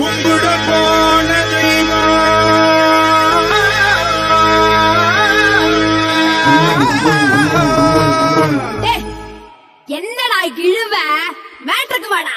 கும்பிட போன என்னடா கிழுவ? மேட்ருக்கு வாடா.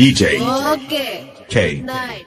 DJ. Okay. K. Night.